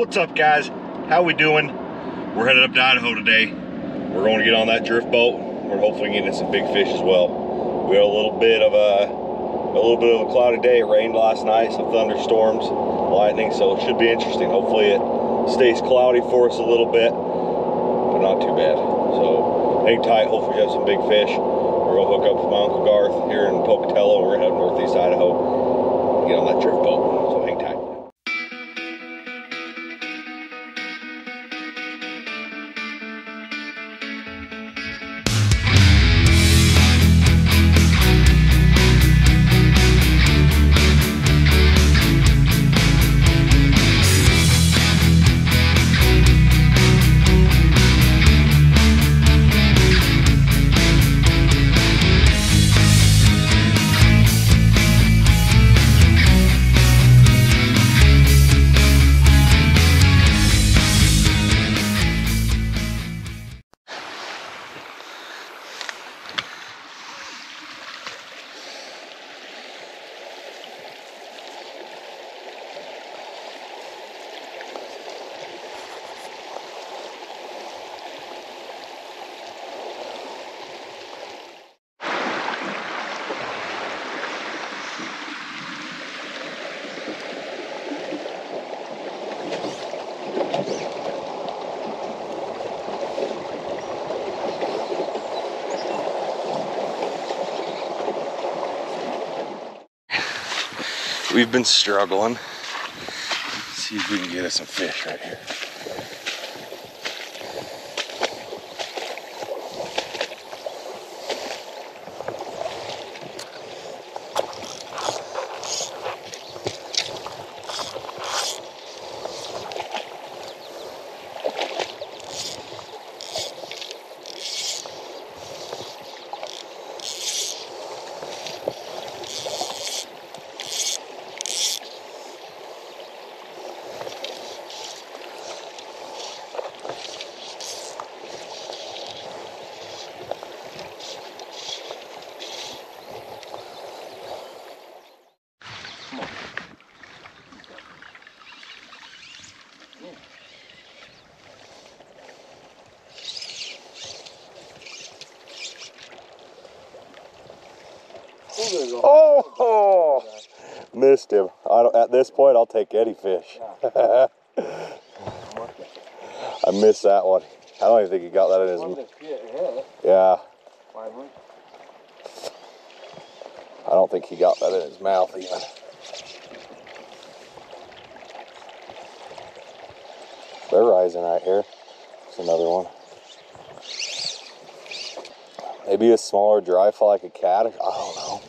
What's up, guys? How we doing? We're headed up to Idaho today. We're going to get on that drift boat. We're hopefully getting some big fish as well. We had a little bit of a, a little bit of a cloudy day. It rained last night, some thunderstorms, lightning, so it should be interesting. Hopefully it stays cloudy for us a little bit, but not too bad. So hang tight. Hopefully we have some big fish. We're gonna hook up with my uncle Garth here in Pocatello. We're gonna head northeast Idaho, get on that drift boat. So hang tight. We've been struggling. Let's see if we can get us some fish right here. Oh, missed him. I don't, at this point, I'll take any fish. I missed that one. I don't even think he got that in his. Mouth. Yeah, I don't think he got that in his mouth even. They're rising right here. There's another one. Maybe a smaller dry fly like a cat. I don't know.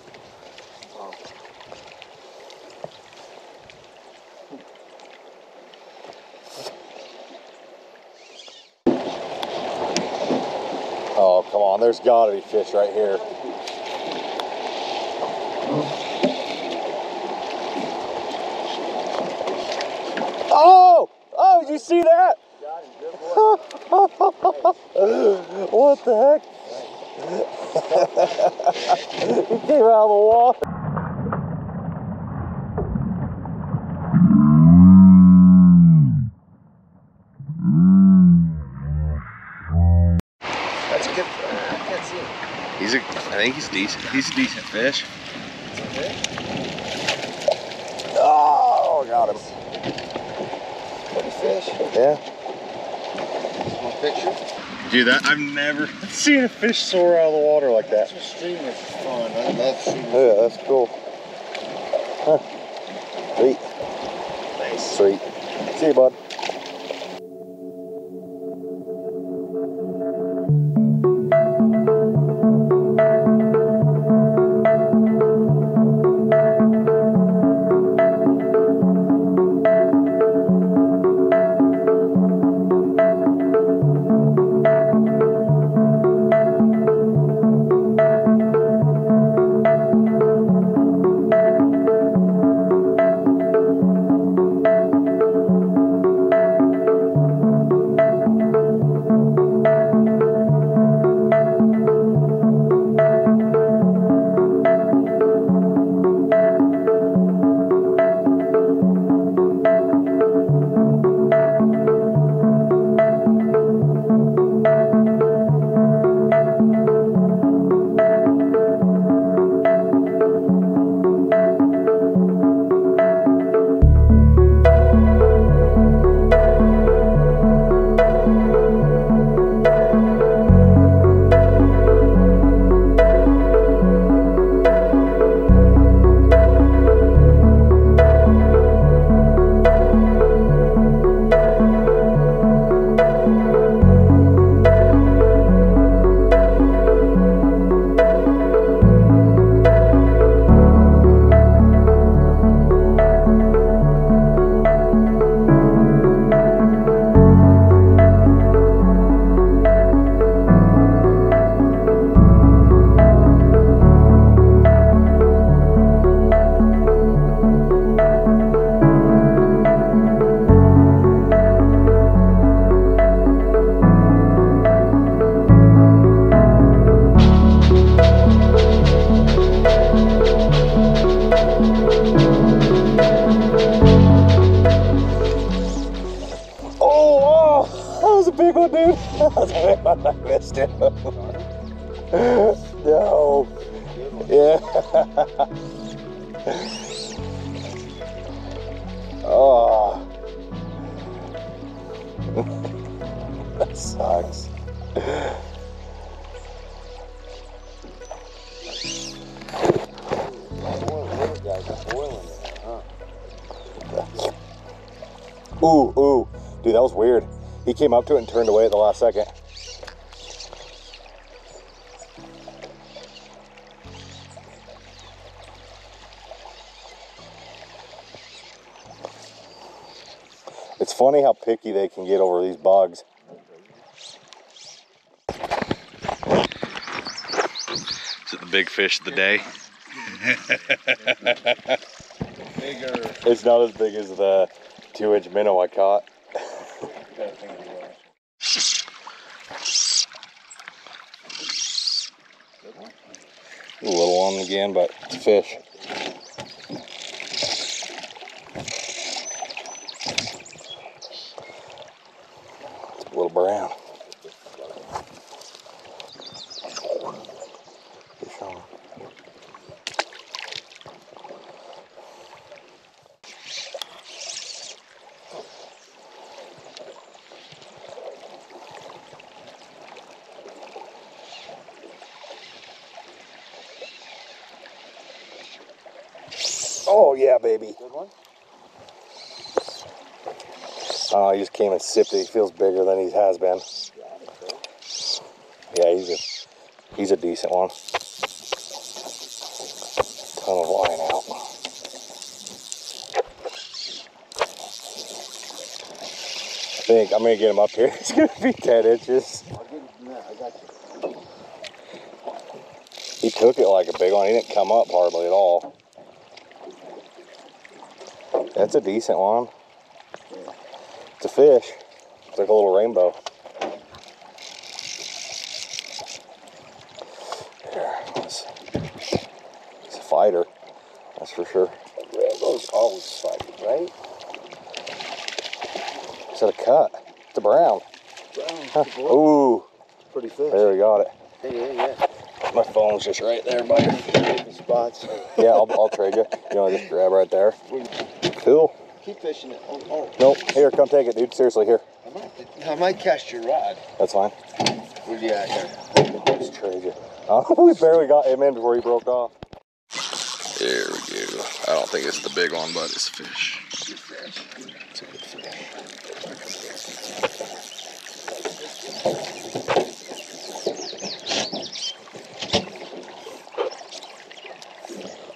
Oh, come on. There's got to be fish right here. Oh! Oh, did you see that? what the heck? he came out of the water. That's a good. I can't see it. He's a, I think he's decent. He's a decent fish. Oh, got him. Pretty fish. Yeah. Small picture. Dude, that I've never seen a fish soar out of the water like that. That's what streamers is fun. I love streamers. Yeah, that's cool. Huh. Sweet. Nice. Sweet. See you, bud. No. Yeah. oh. that sucks. Ooh, ooh. Dude, that was weird. He came up to it and turned away at the last second. It's funny how picky they can get over these bugs. Is it the big fish of the day? It's not as big as the two inch minnow I caught. A little one again, but it's a fish. It's a little brown. Oh yeah, baby. Good one? Oh, he just came and sipped it. He feels bigger than he has been. Yeah, he's a he's a decent one. Ton of line out. I think I'm gonna get him up here. He's gonna be 10 inches. He took it like a big one. He didn't come up hardly at all. That's a decent one. It's a fish. It's like a little rainbow. It's, it's a fighter. That's for sure. Rainbow's always fighting, right? Is that a cut? It's a brown. Huh. Ooh, Pretty fish. there we got it. Yeah, yeah, My phone's just right there, buddy. yeah. Spots. Yeah, I'll, I'll trade you. You want to just grab right there? Cool. Keep fishing it. Oh, oh. Nope. Here, come take it, dude. Seriously, here. I might, I might cast your rod. That's fine. Where you at here? Just trade you. Oh, we barely got him in before he broke off. There we go. I don't think it's the big one, but it's a fish. Good fish. It's a good fish.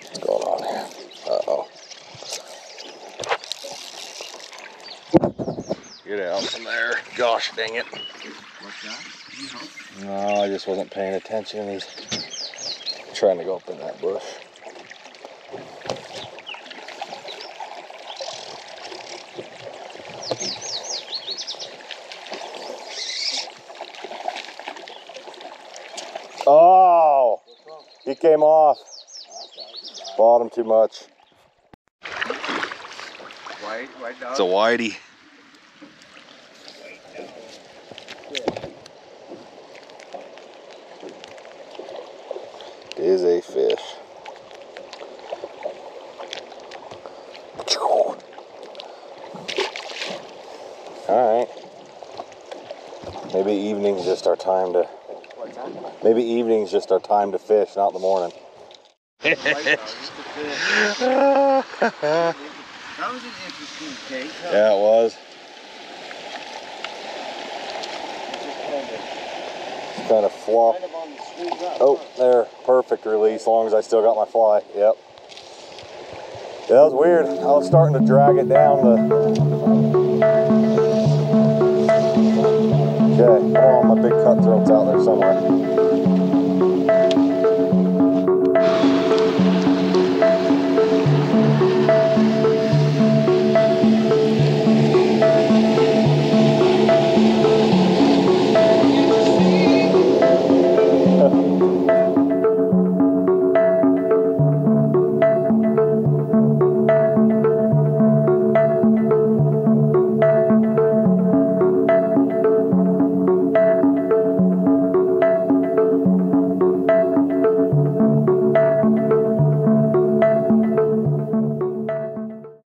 What's going on here? Uh oh. Get out from there. Gosh dang it. What's that? No, I just wasn't paying attention. He's trying to go up in that bush. Oh, he came off. Bought him too much. White, white dog. It's a whitey. Is a fish. All right. Maybe evening's just our time to. Maybe evening's just our time to fish, not the morning. White dog. Just a fish. That was an interesting huh? Yeah, it was. Just kind of- It's kind of flop. kind of on the squeeze up, Oh, there. Perfect release, as long as I still got my fly. Yep. Yeah, that was weird. I was starting to drag it down the.